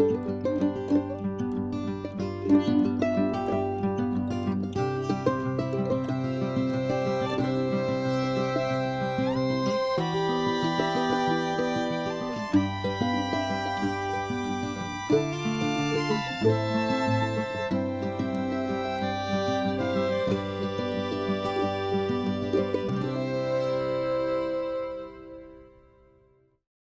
Música